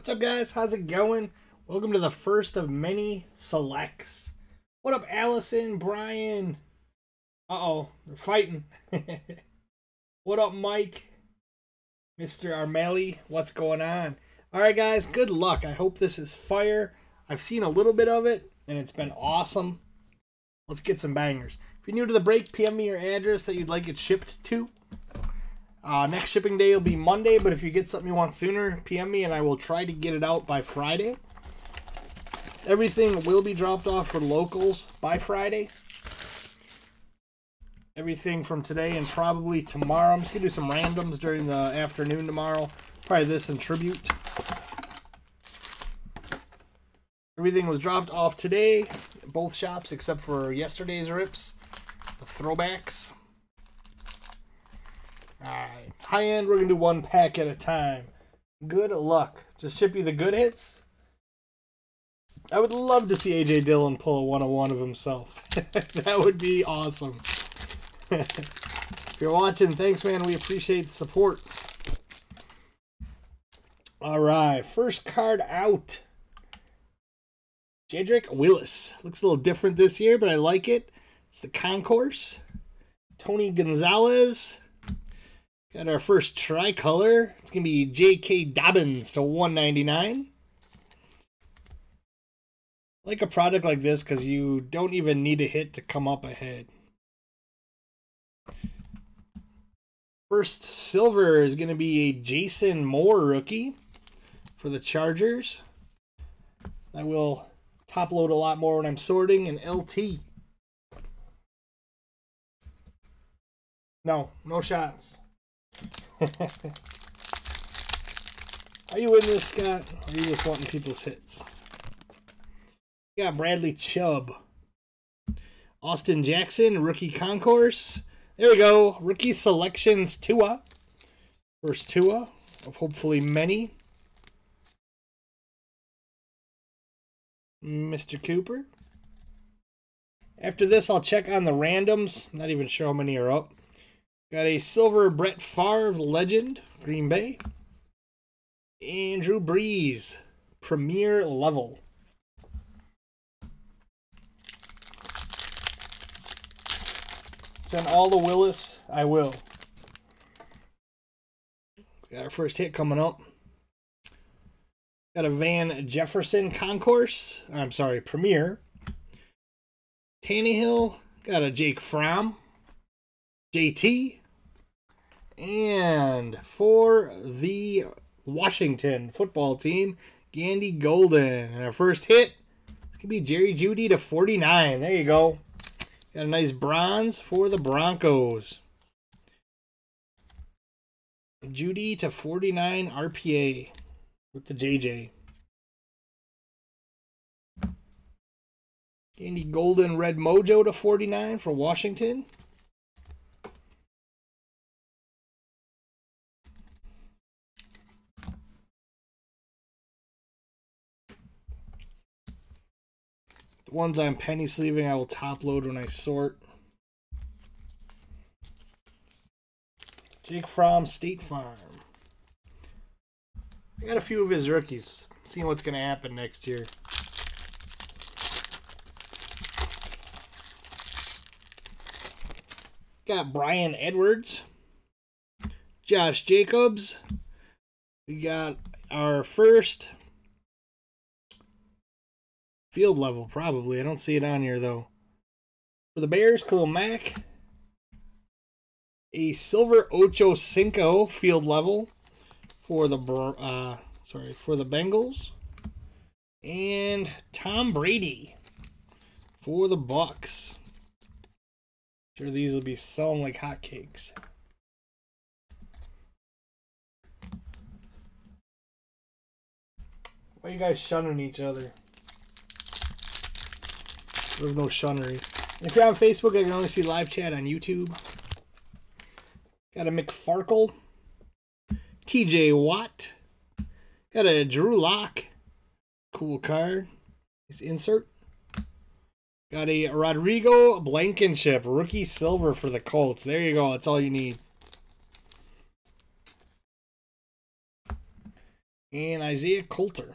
What's up, guys? How's it going? Welcome to the first of many selects. What up, Allison, Brian? Uh oh, they're fighting. what up, Mike? Mr. Armelli, what's going on? All right, guys, good luck. I hope this is fire. I've seen a little bit of it, and it's been awesome. Let's get some bangers. If you're new to the break, PM me your address that you'd like it shipped to. Uh, next shipping day will be Monday, but if you get something you want sooner, PM me and I will try to get it out by Friday. Everything will be dropped off for locals by Friday. Everything from today and probably tomorrow. I'm just going to do some randoms during the afternoon tomorrow. Probably this and tribute. Everything was dropped off today, both shops except for yesterday's rips, the throwbacks. Alright, high end, we're going to do one pack at a time. Good luck. Just ship you the good hits. I would love to see AJ Dillon pull a 101 of himself. that would be awesome. if you're watching, thanks, man. We appreciate the support. All right, first card out. Jedrick Willis. Looks a little different this year, but I like it. It's the concourse. Tony Gonzalez. Got our first tricolor. It's going to be J.K. Dobbins to 199 like a product like this because you don't even need a hit to come up ahead. First silver is going to be a Jason Moore rookie for the Chargers. I will top load a lot more when I'm sorting an LT. No, no shots. Are you in this, Scott? Or are you just wanting people's hits? got Bradley Chubb. Austin Jackson, rookie concourse. There we go. Rookie selections Tua. First Tua of hopefully many. Mr. Cooper. After this, I'll check on the randoms. Not even sure how many are up. Got a silver Brett Favre legend, Green Bay. Andrew Brees, premier level. Send all the Willis. I will. Got our first hit coming up. Got a Van Jefferson Concourse. I'm sorry, Premier. Tannehill. Got a Jake Fromm. JT. And for the Washington football team, Gandy Golden. And our first hit, it's going to be Jerry Jeudy to 49. There you go. Got a nice bronze for the Broncos. Jeudy to 49 RPA with the JJ. Andy Golden Red Mojo to 49 for Washington. Ones I'm penny sleeving, I will top load when I sort. Jake Fromm, State Farm. I got a few of his rookies. Seeing what's going to happen next year. Got Bryan Edwards. Josh Jacobs. We got our first Field level, probably. I don't see it on here, though. For the Bears, Khalil Mack. A Silver Ocho Cinco field level for the uh, sorry for the Bengals, and Tom Brady for the Bucs. Sure, these will be selling like hotcakes. Why are you guys shunning each other? There's no shunnery. if you're on Facebook, I can only see live chat on YouTube. Got a McFarkle. TJ Watt. Got a Drew Lock. Cool card. His insert. Got a Rodrigo Blankenship. Rookie silver for the Colts. There you go. That's all you need. And Isaiah Coulter.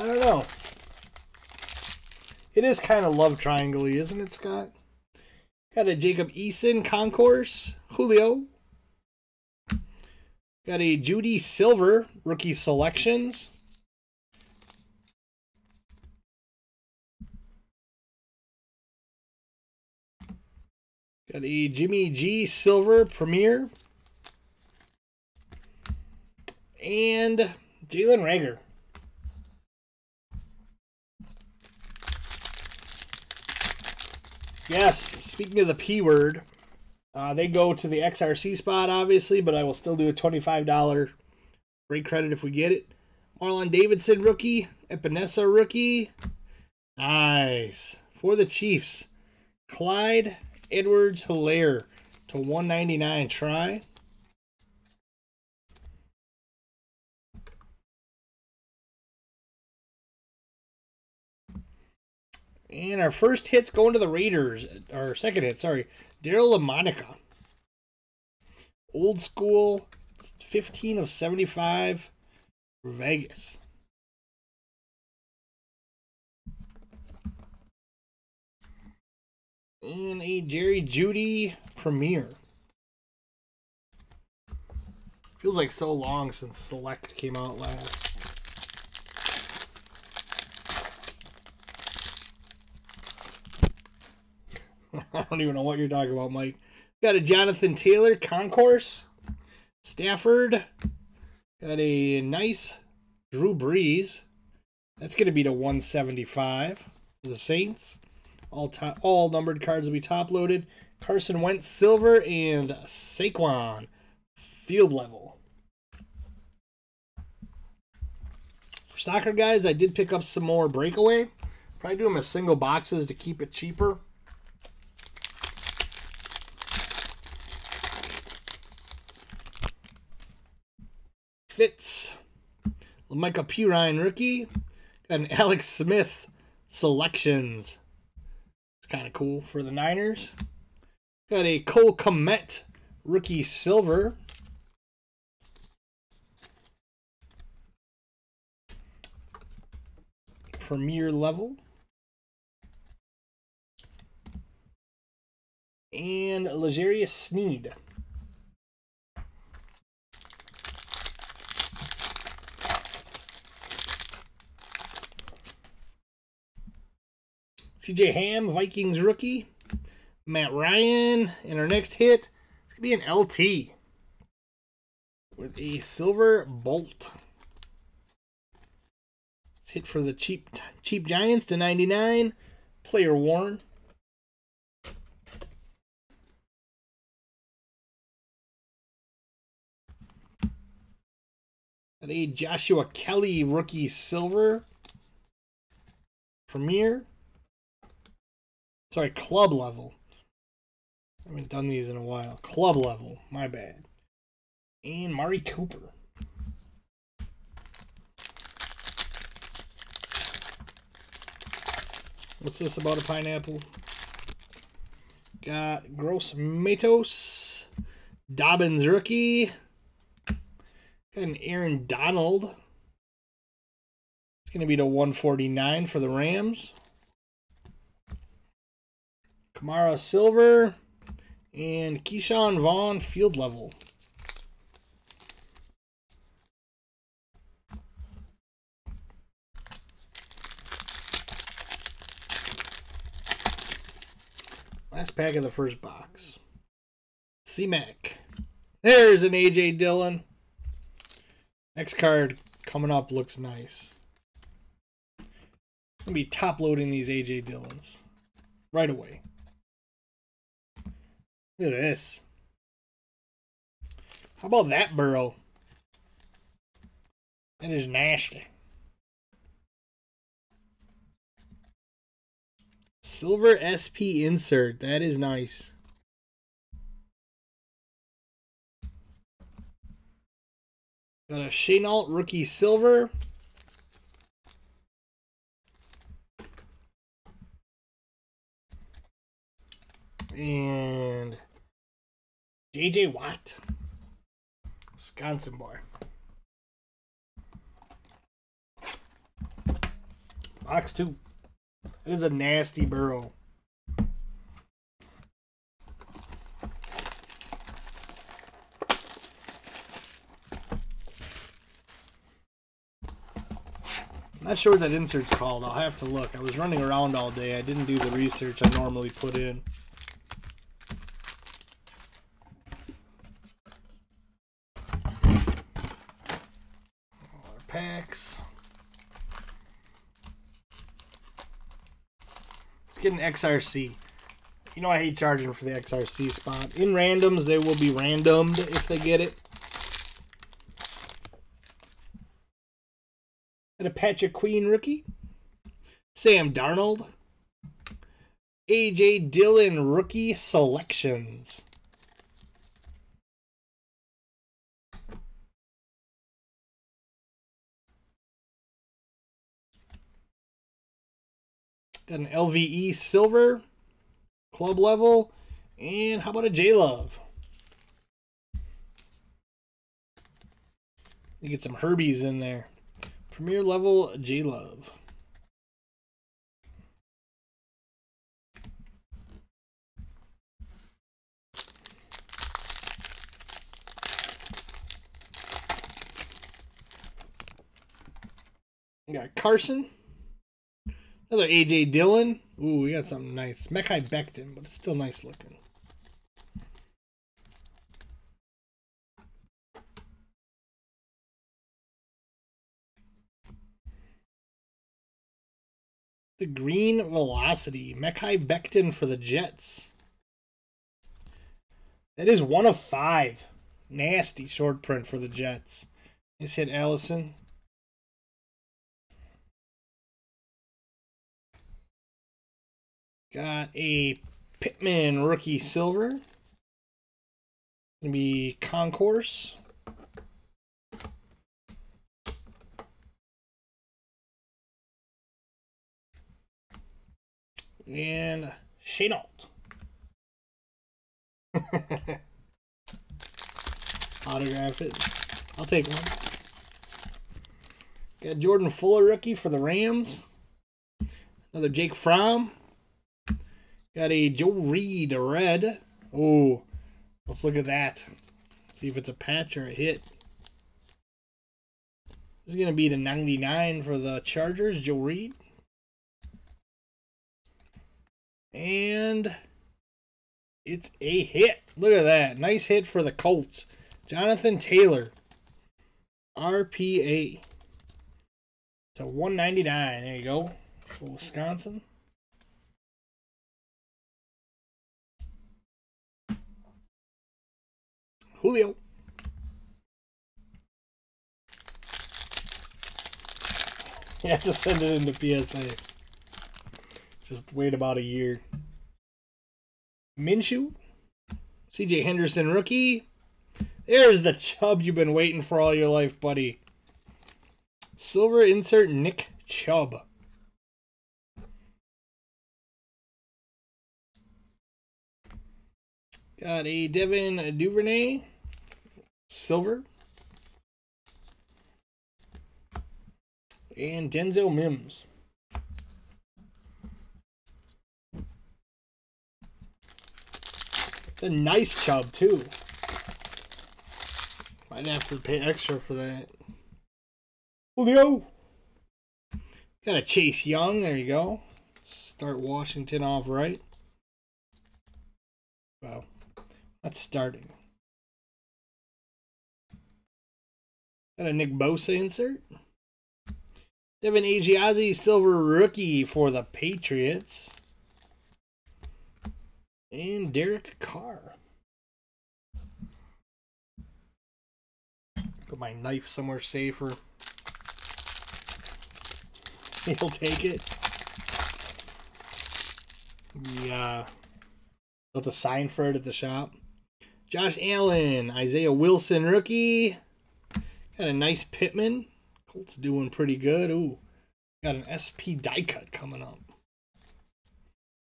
I don't know. It is kind of love triangle isn't it, Scott? Got a Jacob Eason concourse. Julio. Got a Jeudy Silver rookie selections. Got a Jimmy G Silver Premier. And Jalen Reagor. Yes, speaking of the P word, uh, they go to the XRC spot, obviously, but I will still do a $25 break credit if we get it. Marlon Davidson rookie, Epenesa rookie. Nice. For the Chiefs, Clyde Edwards Helaire to 199 try. And our first hit's going to the Raiders. Our second hit, sorry. Daryl Lamonica. Old school, 15 of 75 for Vegas. And a Jerry Jeudy premiere. Feels like so long since Select came out last. I don't even know what you're talking about, Mike. Got a Jonathan Taylor concourse. Stafford. Got a nice Drew Brees. That's going to be to 175 the Saints. All top, all numbered cards will be top loaded. Carson Wentz silver and Saquon field level. For soccer guys, I did pick up some more breakaway. Probably do them as single boxes to keep it cheaper. Fitz. Micah Pirine rookie. Got an Alex Smith selections. It's kind of cool for the Niners. Got a Cole Kmet rookie silver. Premier level. And L'Jarius Sneed. CJ Ham, Vikings rookie. Matt Ryan. And our next hit, it's going to be an LT with a silver bolt. It's hit for the cheap cheap Giants to 99. Player worn. Got a Joshua Kelley rookie silver. Premier. Sorry, club level. I haven't done these in a while. Club level. My bad. And Mari Cooper. What's this about a pineapple? Got Gross Matos. Dobbins rookie. Got an Aaron Donald. It's going to be to 149 for the Rams. Kamara Silver, and Ke'Shawn Vaughn field level. Last pack of the first box. C-Mac. There's an A.J. Dillon. Next card coming up looks nice. I'm going to be top loading these A.J. Dillons right away. Look at this. How about that Burrow? That is nasty. Silver SP insert. That is nice. Got a Shenault rookie silver. And JJ Watt. Wisconsin boy. Box two. That is a nasty Burrow. Not sure what that insert's called. I'll have to look. I was running around all day. I didn't do the research I normally put in. All our packs. Let's get an XRC. You know I hate charging for the XRC spot. In randoms, they will be randomed if they get it. And a Patrick Queen rookie. Sam Darnold. AJ Dillon rookie selections. Got an LVE silver, club level, and how about a J Love? You get some Herbies in there. Premier level J Love. We got Carson. Another AJ Dillon. Ooh, we got something nice. Mekhi Becton, but it's still nice looking. The green velocity. Mekhi Becton for the Jets. That is one of five. Nasty short print for the Jets. Nice hit, Allison. Got a Pittman rookie silver. Gonna be Concourse. And Shenault. Autograph it. I'll take one. Got Jordan Fuller rookie for the Rams. Another Jake Fromm. Got a Joe Reed red. Oh, let's look at that. See if it's a patch or a hit. This is going to be the 99 for the Chargers, Joe Reed. And it's a hit. Look at that. Nice hit for the Colts. Jonathan Taylor. RPA. To 199. There you go. Wisconsin. Julio. You have to send it into PSA. Just wait about a year. Minshew. CJ Henderson rookie. There's the Chubb you've been waiting for all your life, buddy. Silver insert Nick Chubb. Got a Devin Duvernay. Silver. And Denzel Mims. It's a nice Chubb too. Might have to pay extra for that. Julio. Got a Chase Young. There you go. Start Washington off right. That's starting. Got a Nick Bosa insert. Devin Asiasi, silver rookie for the Patriots. And Derek Carr. Put my knife somewhere safer. He'll take it. Yeah. Built a sign for it at the shop. Josh Allen, Isaiah Wilson, rookie. Got a nice Pittman. Colts doing pretty good. Ooh, got an SP die cut coming up.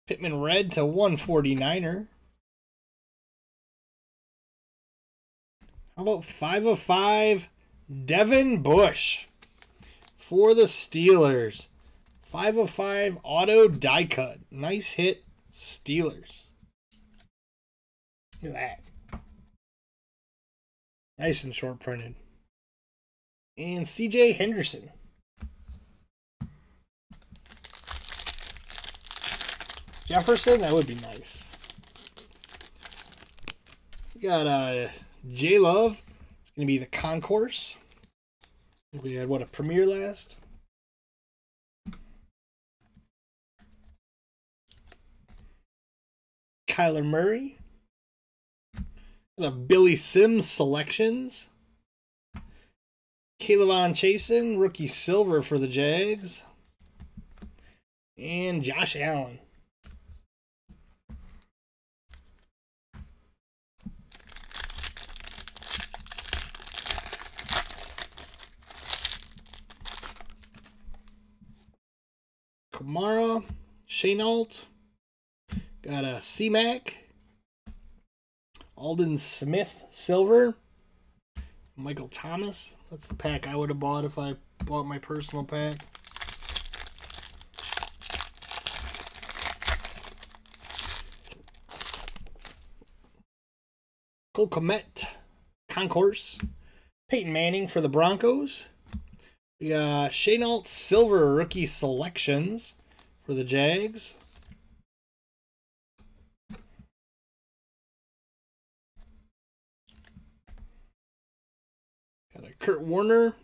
Pittman red to 149er. How about 5 of 5 Devin Bush for the Steelers? 5 of 5 auto die cut. Nice hit, Steelers. Look at that. Nice and short printed. And CJ Henderson. Jefferson, that would be nice. We got uh, J Love. It's going to be the concourse. We had what a premiere last. Kyler Murray. The Billy Sims selections. K'Lavon Chaisson, rookie silver for the Jags. And Josh Allen. Kamara, Shenault, got a C-Mac, Aldon Smith, silver, Michael Thomas. That's the pack I would have bought if I bought my personal pack. Cole Kmet, Concourse, Peyton Manning for the Broncos. We got Shenault Silver rookie selections for the Jags. Kurt Warner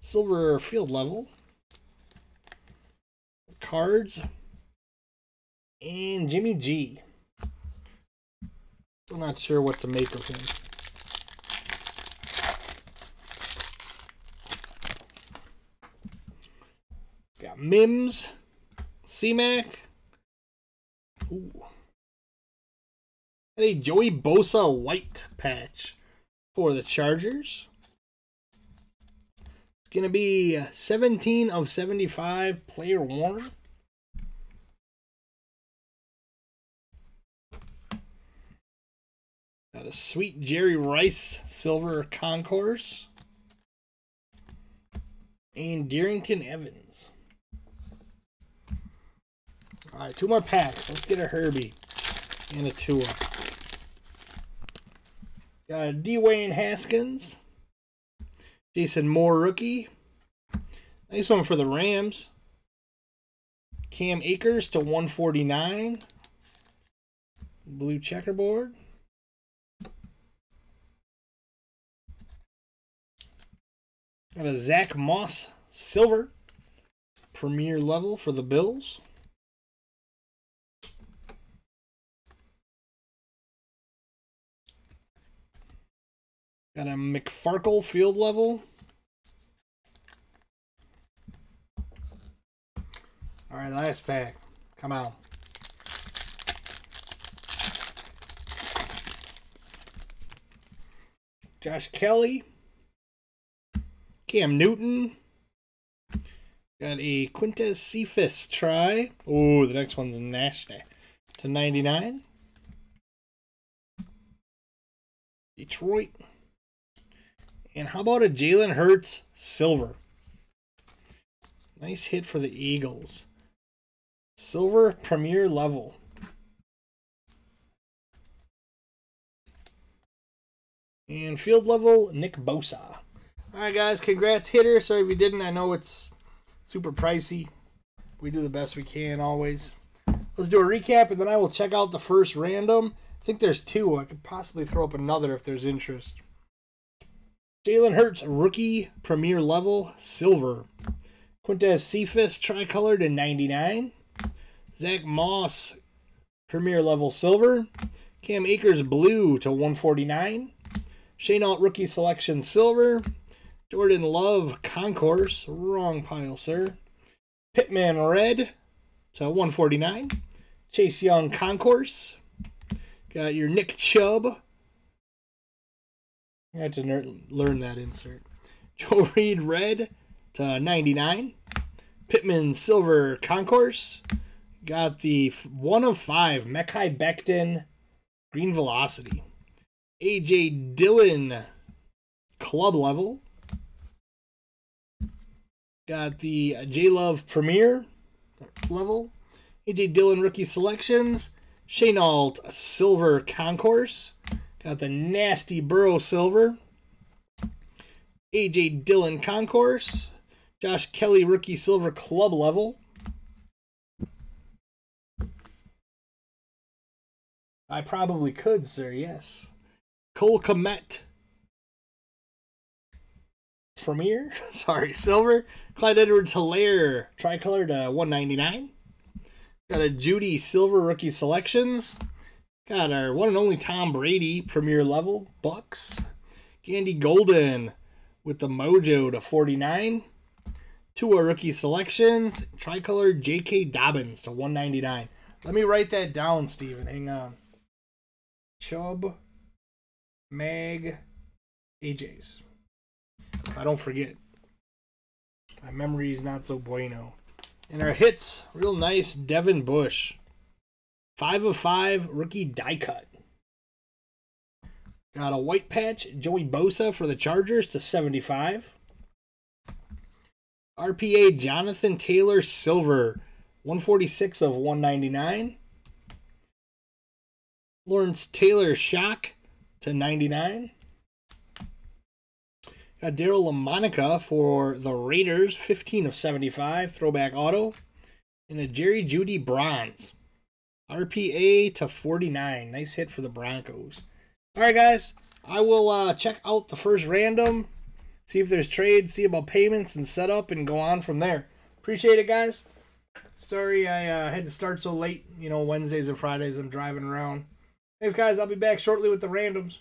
silver field level. Cards. And Jimmy G. Still not sure what to make of him. Got Mims, C-Mac. And a Joey Bosa white patch for the Chargers. Going to be 17 of 75 player worn. Got a sweet Jerry Rice silver concourse. And Darrynton Evans. All right, two more packs. Let's get a Herbie and a Tua. Got a Dwayne Haskins. Jason Moore rookie. Nice one for the Rams. Cam Akers to 149. Blue checkerboard. Got a Zach Moss silver. Premier level for the Bills. Got a McFarkle field level. All right, last pack. Come out. Josh Kelley. Cam Newton. Got a Quintez Cephus try. Oh, the next one's nasty. To 99. Detroit. And how about a Jalen Hurts silver? Nice hit for the Eagles. Silver premier level. And field level, Nick Bosa. Alright, guys, congrats, hitter. Sorry if you didn't. I know it's super pricey. We do the best we can always. Let's do a recap, and then I will check out the first random. I think there's two. I could possibly throw up another if there's interest. Jalen Hurts, rookie, premier level, silver. Quintez Cephus, tricolor in 99. Zach Moss, premier level, silver. Cam Akers, blue to 149. Shenault, rookie selection, silver. Jordan Love, concourse, wrong pile, sir. Pittman, red to 149. Chase Young, concourse. Got your Nick Chubb, I had to ner- learn that insert. Joe Reed red to 99. Pittman silver concourse. Got the one of five Mekhi Becton green velocity. AJ Dillon, club level. Got the J Love Premier level. AJ Dillon rookie selections. Shenault Silver Concourse. Got the nasty Burrow Silver. AJ Dillon Concourse. Josh Kelley rookie silver club level. I probably could, sir, yes. Cole Kmet. Premier, sorry, silver. Clyde Edwards Helaire, tricolor to uh, 199. Got a Jeudy silver rookie selections. Got our one and only Tom Brady premier level Bucs. Gandy Golden with the Mojo to 49. Two Tua rookie selections. Tricolor J.K. Dobbins to 199. Let me write that down, Steven. Hang on. Chubb, Mag, AJ's. I don't forget. My memory is not so bueno. And our hits, real nice Devin Bush. Five of five, rookie die cut. Got a white patch, Joey Bosa for the Chargers to 75. RPA Jonathan Taylor Silver, 146 of 199. Lawrence Taylor Shock to 99. Got Daryl Lamonica for the Raiders, 15 of 75, throwback auto. And a Jerry Jeudy bronze. RPA to 49. Nice hit for the Broncos. All right, guys. I will uh, check out the first random, see if there's trades, see about payments and setup, and go on from there. Appreciate it, guys. Sorry I uh, had to start so late. You know, Wednesdays and Fridays I'm driving around. Thanks, guys. I'll be back shortly with the randoms.